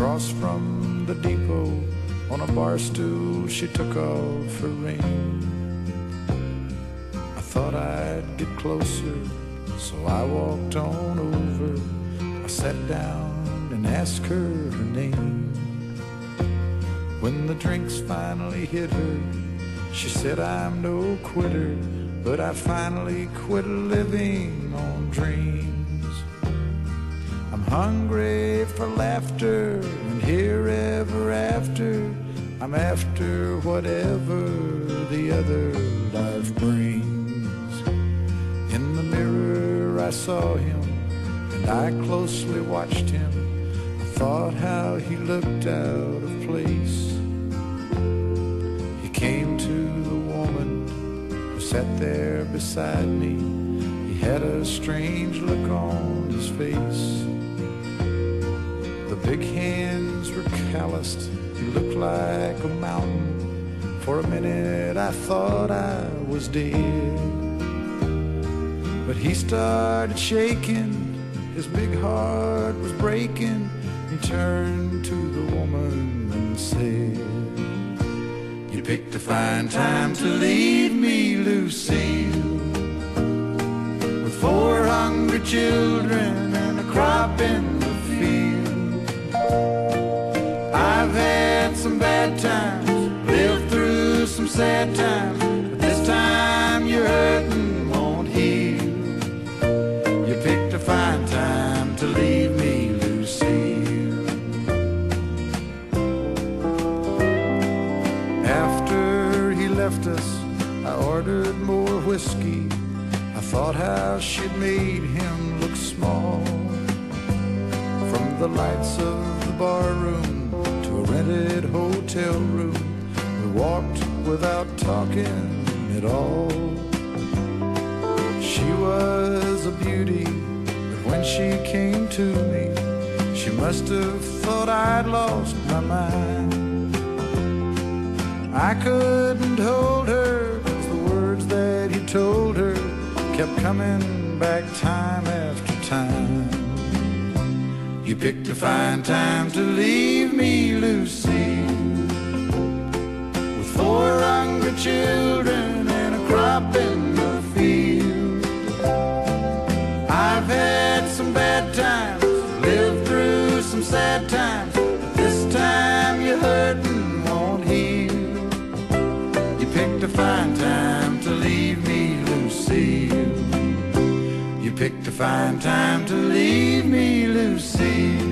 across from the depot on a bar stool she took off her ring. I thought I'd get closer, so I walked on over. I sat down and asked her her name. When the drinks finally hit her, she said, I'm no quitter, but I finally quit living on dreams. I'm hungry for laughter and here ever after. I'm after whatever the other life brings. In the mirror I saw him and I closely watched him. I thought how he looked out of place. He came to the woman who sat there beside me. He had a strange look on his face. The big hands were calloused. He looked like a mountain. For a minute I thought I was dead. But he started shaking. His big heart was breaking. He turned to the woman and said, You picked a fine time to leave me, Lucille. With four hungry children and a crop in sad times, but this time your hurting won't heal. You picked a fine time to leave me, Lucille. After he left us, I ordered more whiskey. I thought how she'd made him look small. From the lights of the bar room to a rented hotel room, we walked without talking at all. She was a beauty, but when she came to me, she must have thought I'd lost my mind. I couldn't hold her, the words that he told her kept coming back time after time. You picked a fine time to leave me, Lucy, hungry children and a crop in the field. I've had some bad times, lived through some sad times, but this time your hurting won't heal. You picked a fine time to leave me, Lucille. You picked a fine time to leave me, Lucille.